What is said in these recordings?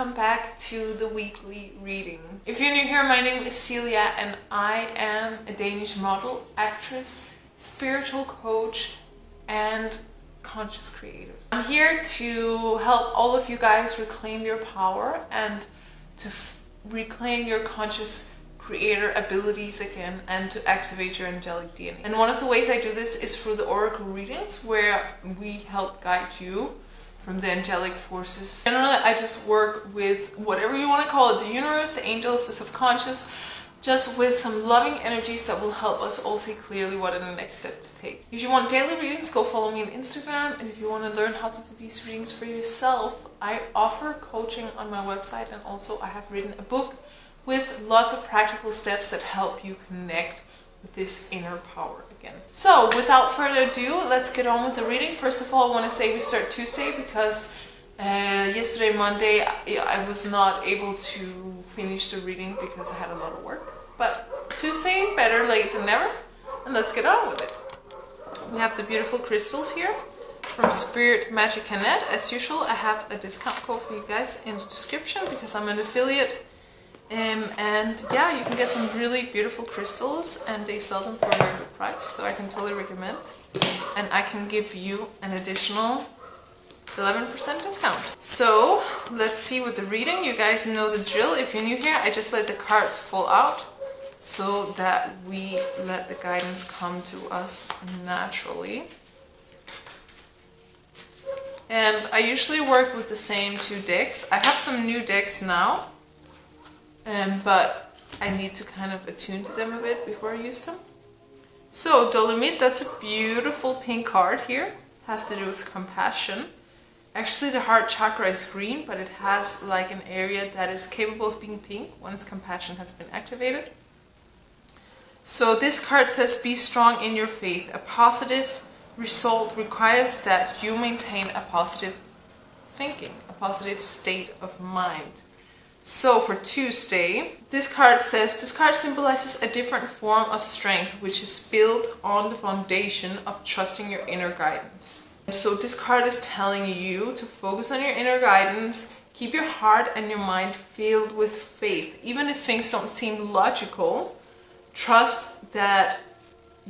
welcome back to the weekly reading. If you're new here, my name is Celia and I am a Danish model, actress, spiritual coach and conscious creator. I'm here to help all of you guys reclaim your power and to reclaim your conscious creator abilities again and to activate your angelic DNA. And one of the ways I do this is through the oracle readings where we help guide you from the angelic forces. Generally, I just work with whatever you want to call it, the universe, the angels, the subconscious, just with some loving energies that will help us all see clearly what are the next step to take. If you want daily readings, go follow me on Instagram. And if you want to learn how to do these readings for yourself, I offer coaching on my website and also I have written a book with lots of practical steps that help you connect this inner power again. So without further ado, let's get on with the reading. First of all, I want to say we start Tuesday because uh, yesterday, Monday, I was not able to finish the reading because I had a lot of work. But Tuesday, better late than never. And let's get on with it. We have the beautiful crystals here from Spirit Magic Net. As usual, I have a discount code for you guys in the description because I'm an affiliate um, and yeah, you can get some really beautiful crystals and they sell them for a very good price, so I can totally recommend. And I can give you an additional 11% discount. So let's see what the reading, you guys know the drill. If you're new here, I just let the cards fall out so that we let the guidance come to us naturally. And I usually work with the same two decks. I have some new decks now um, but I need to kind of attune to them a bit before I use them. So Dolomite, that's a beautiful pink card here. Has to do with compassion. Actually the heart chakra is green, but it has like an area that is capable of being pink once compassion has been activated. So this card says be strong in your faith. A positive result requires that you maintain a positive thinking, a positive state of mind. So for Tuesday, this card says, this card symbolizes a different form of strength which is built on the foundation of trusting your inner guidance. So this card is telling you to focus on your inner guidance, keep your heart and your mind filled with faith. Even if things don't seem logical, trust that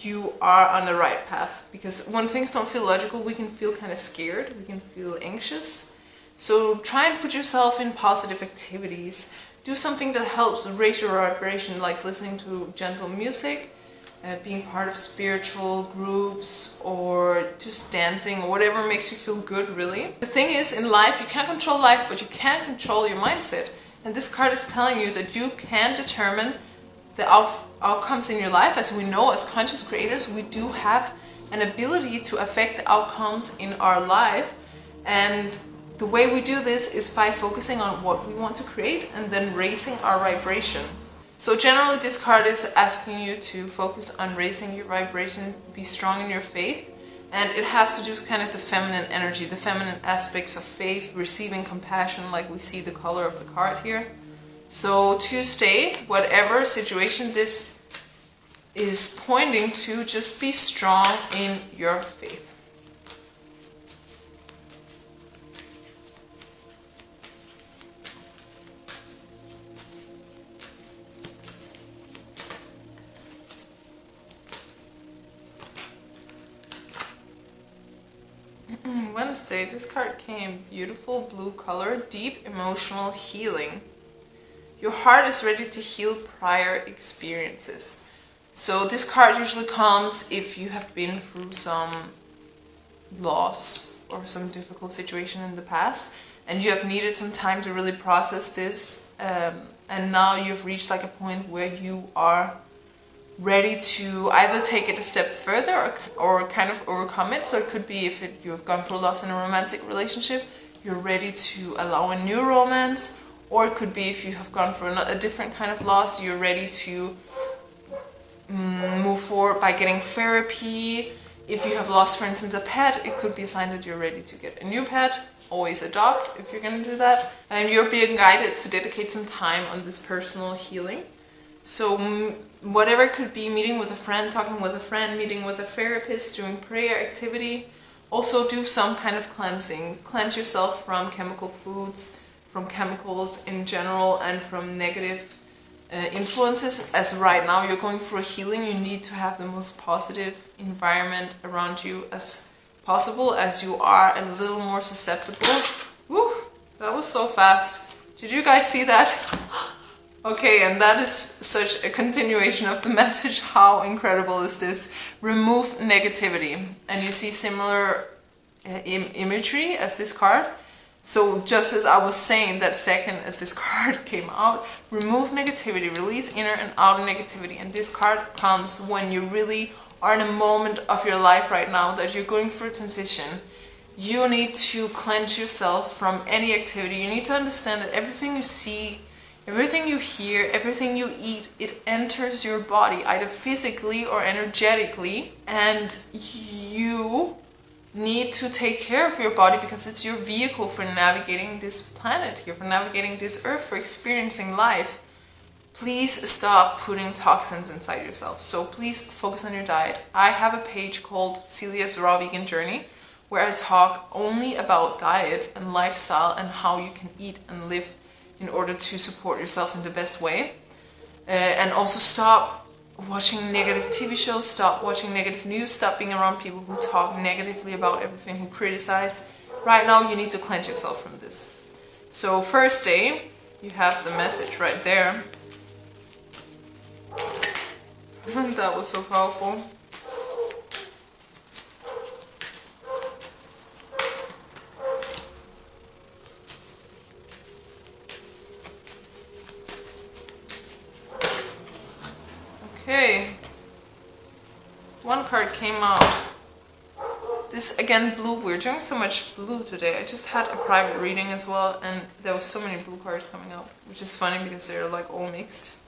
you are on the right path. Because when things don't feel logical, we can feel kind of scared, we can feel anxious. So try and put yourself in positive activities. Do something that helps raise your vibration, like listening to gentle music, uh, being part of spiritual groups, or just dancing, or whatever makes you feel good, really. The thing is, in life, you can't control life, but you can control your mindset. And this card is telling you that you can determine the out outcomes in your life. As we know, as conscious creators, we do have an ability to affect the outcomes in our life. And the way we do this is by focusing on what we want to create and then raising our vibration. So generally this card is asking you to focus on raising your vibration, be strong in your faith, and it has to do with kind of the feminine energy, the feminine aspects of faith, receiving compassion like we see the color of the card here. So Tuesday, whatever situation this is pointing to, just be strong in your faith. Wednesday, this card came beautiful blue color, deep emotional healing. Your heart is ready to heal prior experiences. So this card usually comes if you have been through some loss or some difficult situation in the past and you have needed some time to really process this um, and now you've reached like a point where you are ready to either take it a step further or, or kind of overcome it. So it could be if it, you've gone through loss in a romantic relationship, you're ready to allow a new romance. Or it could be if you have gone through a different kind of loss, you're ready to mm, move forward by getting therapy. If you have lost, for instance, a pet, it could be a sign that you're ready to get a new pet. Always adopt if you're going to do that. And you're being guided to dedicate some time on this personal healing. So whatever it could be, meeting with a friend, talking with a friend, meeting with a therapist, doing prayer activity, Also do some kind of cleansing. Cleanse yourself from chemical foods, from chemicals in general, and from negative uh, influences. As right now you're going through a healing, you need to have the most positive environment around you as possible as you are a little more susceptible. Woo, that was so fast. Did you guys see that? Okay, and that is such a continuation of the message. How incredible is this? Remove negativity. And you see similar uh, Im imagery as this card. So just as I was saying that second as this card came out, remove negativity, release inner and outer negativity. And this card comes when you really are in a moment of your life right now that you're going through a transition. You need to cleanse yourself from any activity. You need to understand that everything you see Everything you hear, everything you eat, it enters your body either physically or energetically, and you need to take care of your body because it's your vehicle for navigating this planet here, for navigating this earth, for experiencing life. Please stop putting toxins inside yourself. So please focus on your diet. I have a page called Celia's Raw Vegan Journey where I talk only about diet and lifestyle and how you can eat and live in order to support yourself in the best way. Uh, and also stop watching negative TV shows, stop watching negative news, stop being around people who talk negatively about everything, who criticize. Right now, you need to cleanse yourself from this. So, Thursday, you have the message right there. that was so powerful. Again blue. We're doing so much blue today. I just had a private reading as well and there was so many blue cards coming up, which is funny because they're like all mixed.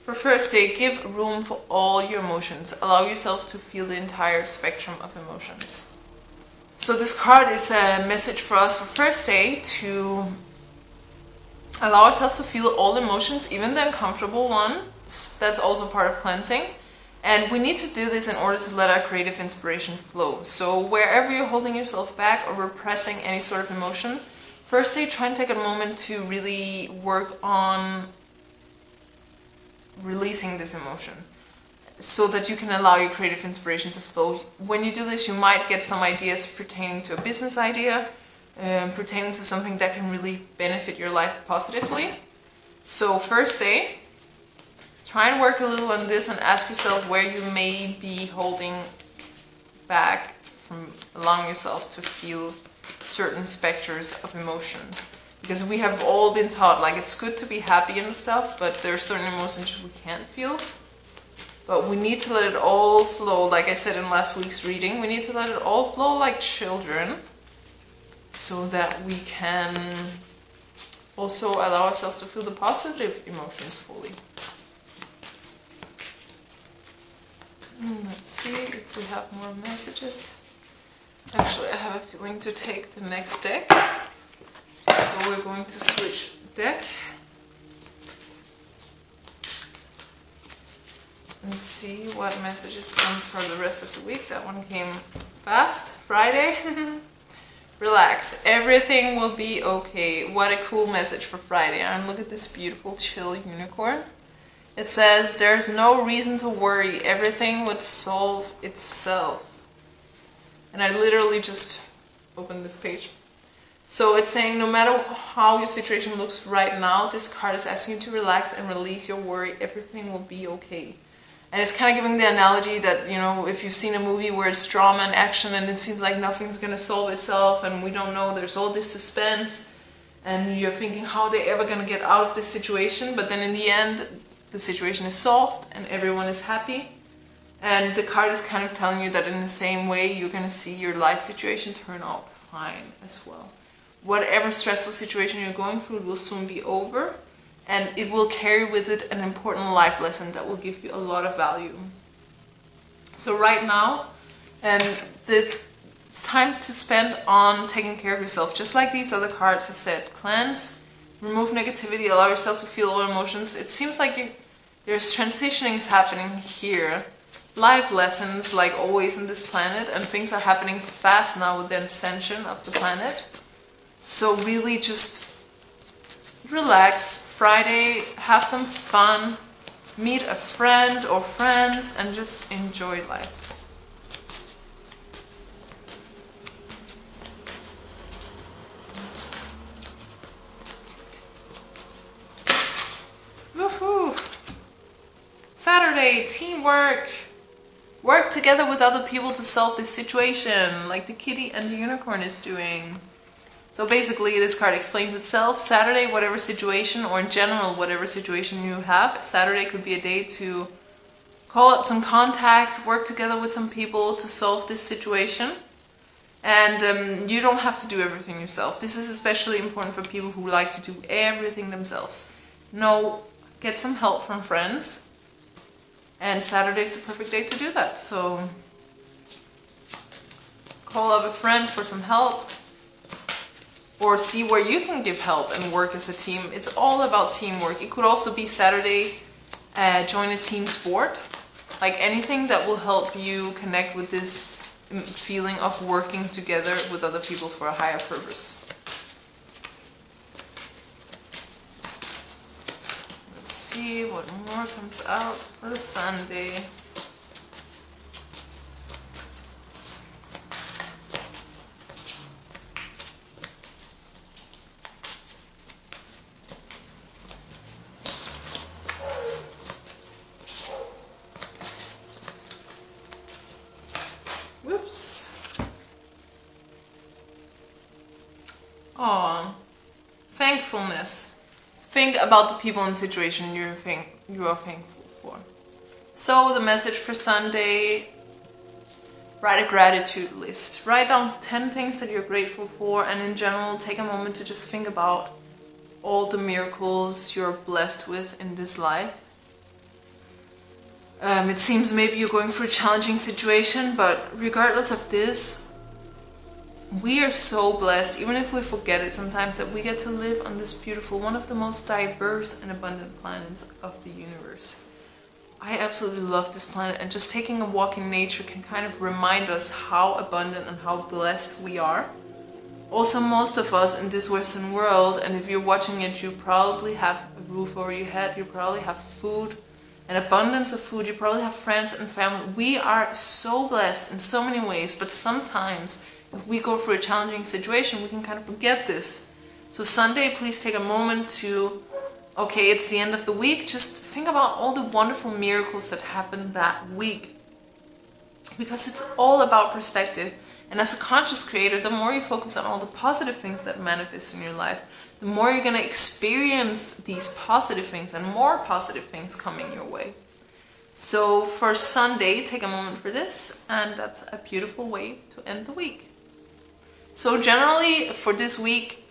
For Thursday, give room for all your emotions. Allow yourself to feel the entire spectrum of emotions. So this card is a message for us for Thursday to allow ourselves to feel all emotions, even the uncomfortable ones. that's also part of cleansing. And we need to do this in order to let our creative inspiration flow. So wherever you're holding yourself back or repressing any sort of emotion, Thursday try and take a moment to really work on releasing this emotion so that you can allow your creative inspiration to flow. When you do this, you might get some ideas pertaining to a business idea, um, pertaining to something that can really benefit your life positively. So Thursday, Try and work a little on this and ask yourself where you may be holding back from allowing yourself to feel certain specters of emotion. Because we have all been taught, like, it's good to be happy and stuff, but there are certain emotions we can't feel. But we need to let it all flow, like I said in last week's reading, we need to let it all flow like children so that we can also allow ourselves to feel the positive emotions fully. Hmm, let's see if we have more messages. Actually, I have a feeling to take the next deck. So we're going to switch deck. And see what messages come for the rest of the week. That one came fast. Friday. Relax. Everything will be okay. What a cool message for Friday. And look at this beautiful chill unicorn. It says, There's no reason to worry, everything would solve itself. And I literally just opened this page. So it's saying no matter how your situation looks right now, this card is asking you to relax and release your worry. Everything will be okay. And it's kind of giving the analogy that, you know, if you've seen a movie where it's drama and action and it seems like nothing's going to solve itself and we don't know, there's all this suspense and you're thinking how they're they ever going to get out of this situation, but then in the end, the situation is solved and everyone is happy. And the card is kind of telling you that in the same way you're going to see your life situation turn out fine as well. Whatever stressful situation you're going through, will soon be over and it will carry with it an important life lesson that will give you a lot of value. So right now, um, the, it's time to spend on taking care of yourself, just like these other cards have said. Cleanse, remove negativity, allow yourself to feel all emotions. It seems like you there's transitionings happening here life lessons like always in this planet and things are happening fast now with the ascension of the planet. So really just relax, Friday, have some fun, meet a friend or friends and just enjoy life. Woohoo! Saturday, teamwork. Work together with other people to solve this situation, like the kitty and the unicorn is doing. So basically, this card explains itself. Saturday, whatever situation, or in general, whatever situation you have, Saturday could be a day to call up some contacts, work together with some people to solve this situation. And um, you don't have to do everything yourself. This is especially important for people who like to do everything themselves. No, get some help from friends and Saturday is the perfect day to do that. So call up a friend for some help or see where you can give help and work as a team. It's all about teamwork. It could also be Saturday, uh, join a team sport. Like anything that will help you connect with this feeling of working together with other people for a higher purpose. See what more comes out for Sunday. Whoops. Aw, thankfulness think about the people and situation you're think you are thankful for. So the message for Sunday write a gratitude list. Write down 10 things that you're grateful for and in general take a moment to just think about all the miracles you're blessed with in this life. Um, it seems maybe you're going through a challenging situation, but regardless of this, we are so blessed, even if we forget it sometimes, that we get to live on this beautiful, one of the most diverse and abundant planets of the universe. I absolutely love this planet, and just taking a walk in nature can kind of remind us how abundant and how blessed we are. Also, most of us in this Western world, and if you're watching it, you probably have a roof over your head, you probably have food, an abundance of food, you probably have friends and family. We are so blessed in so many ways, but sometimes if we go through a challenging situation, we can kind of forget this. So Sunday, please take a moment to, okay, it's the end of the week, just think about all the wonderful miracles that happened that week. Because it's all about perspective. And as a conscious creator, the more you focus on all the positive things that manifest in your life, the more you're going to experience these positive things and more positive things coming your way. So for Sunday, take a moment for this, and that's a beautiful way to end the week. So generally for this week,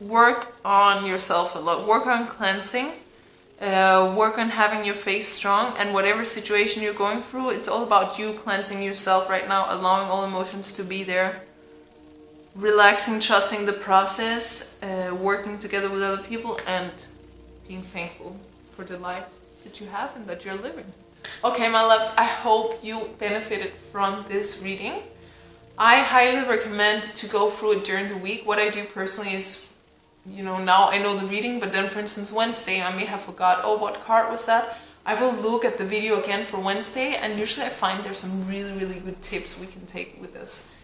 work on yourself a lot. Work on cleansing. Uh, work on having your faith strong and whatever situation you're going through, it's all about you cleansing yourself right now, allowing all emotions to be there. Relaxing, trusting the process, uh, working together with other people and being thankful for the life that you have and that you're living. Okay, my loves, I hope you benefited from this reading. I highly recommend to go through it during the week. What I do personally is, you know, now I know the reading, but then for instance, Wednesday, I may have forgot, oh, what card was that? I will look at the video again for Wednesday, and usually I find there's some really, really good tips we can take with this.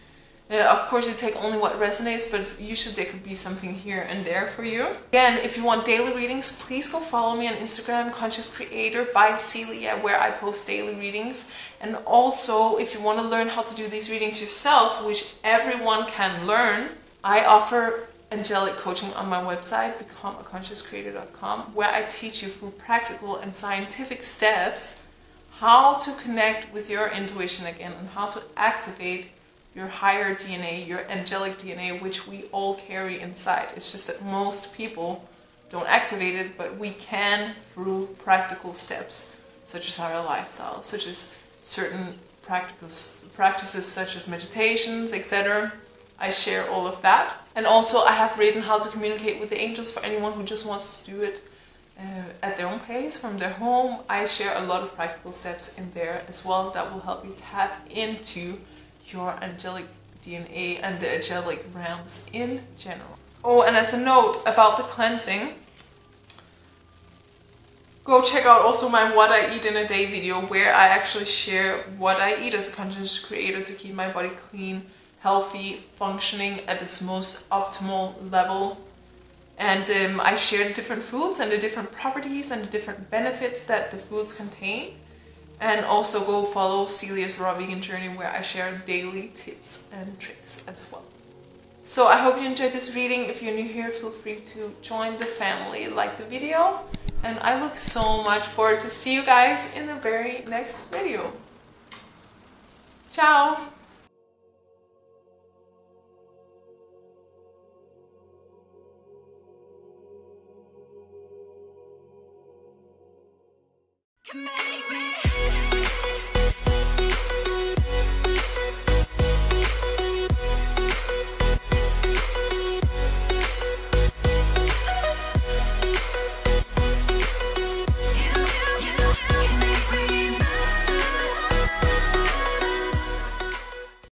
Uh, of course, you take only what resonates, but usually there could be something here and there for you. Again, if you want daily readings, please go follow me on Instagram, Conscious Creator by Celia, where I post daily readings. And also, if you want to learn how to do these readings yourself, which everyone can learn, I offer angelic coaching on my website, becomeaconsciouscreator.com, where I teach you through practical and scientific steps how to connect with your intuition again and how to activate your higher DNA, your angelic DNA, which we all carry inside. It's just that most people don't activate it, but we can through practical steps, such as our lifestyle, such as certain practices, practices such as meditations, etc. I share all of that. And also I have written how to communicate with the angels for anyone who just wants to do it uh, at their own pace from their home. I share a lot of practical steps in there as well that will help you tap into your angelic DNA and the angelic realms in general. Oh, and as a note about the cleansing, go check out also my what I eat in a day video where I actually share what I eat as a content creator to keep my body clean, healthy, functioning at its most optimal level. And um, I share the different foods and the different properties and the different benefits that the foods contain and also go follow Celia's Raw Vegan Journey where I share daily tips and tricks as well. So I hope you enjoyed this reading. If you're new here, feel free to join the family, like the video, and I look so much forward to see you guys in the very next video. Ciao!